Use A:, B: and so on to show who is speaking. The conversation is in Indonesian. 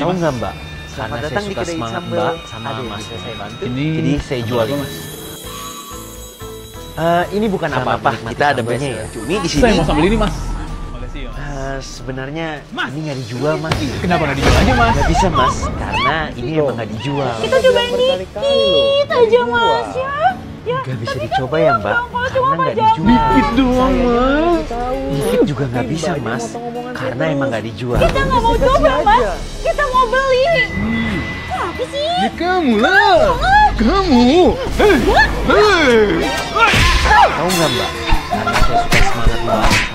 A: Tahu nggak mbak?
B: Selamat
A: Karena saya
B: datang di
A: suka
B: kedai
A: semangat
B: sambal.
A: mbak sama
B: yang
A: mas.
B: saya bantu?
C: Ini
A: Jadi saya jual ini.
C: mas?
A: Eh, ini bukan apa-apa, kita ada best
B: ya.
A: cumi di
C: Saya
A: sini.
C: mau sambal ini mas. Ya.
A: Eh, sebenarnya
C: Mas.
A: ini nggak dijual mas.
C: Kenapa nggak dijual aja mas?
A: Nggak bisa mas, karena ini emang nggak dijual.
D: Kita coba ini dikit aja mas ya. Ya,
A: Nggak bisa dicoba
D: kan
A: ya mbak, karena nggak
D: pajak.
A: dijual.
C: Dikit doang mas.
A: Dikit juga nggak bisa mas, karena emang nggak dijual.
D: Kita nggak mau coba mas.
A: De Camu! De Camu! Camu! Ei! Ei! Ei!